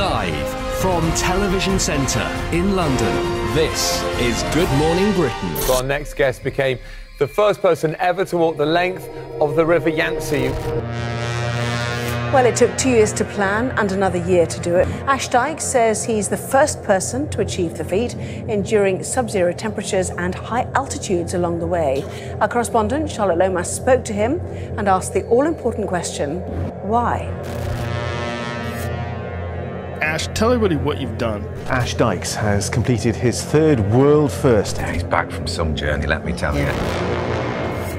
Live from Television Centre in London, this is Good Morning Britain. So our next guest became the first person ever to walk the length of the River Yangtze. Well, it took two years to plan and another year to do it. Ash Dykes says he's the first person to achieve the feat, enduring sub zero temperatures and high altitudes along the way. Our correspondent, Charlotte Lomas, spoke to him and asked the all important question why? Ash, tell everybody what you've done. Ash Dykes has completed his third world first. He's back from some journey, let me tell you.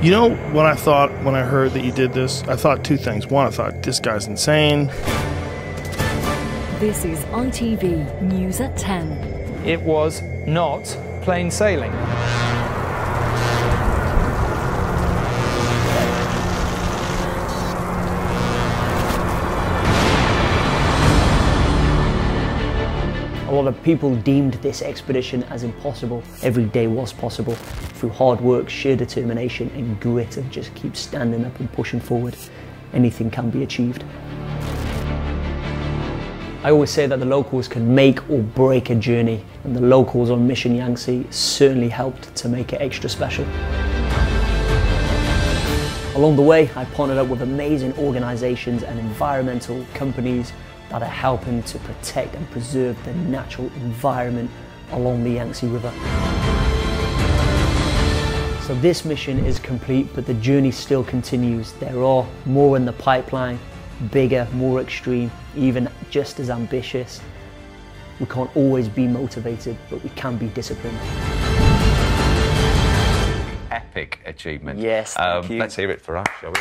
You know what I thought when I heard that you did this? I thought two things. One, I thought this guy's insane. This is ITV News at 10. It was not plain sailing. A lot of people deemed this expedition as impossible. Every day was possible. Through hard work, sheer determination and grit of just keep standing up and pushing forward, anything can be achieved. I always say that the locals can make or break a journey, and the locals on Mission Yangtze certainly helped to make it extra special. Along the way, I partnered up with amazing organisations and environmental companies that are helping to protect and preserve the natural environment along the Yangtze River. So this mission is complete, but the journey still continues. There are more in the pipeline, bigger, more extreme, even just as ambitious. We can't always be motivated, but we can be disciplined. Epic achievement. Yes, thank um, you. Let's hear it for us, shall we?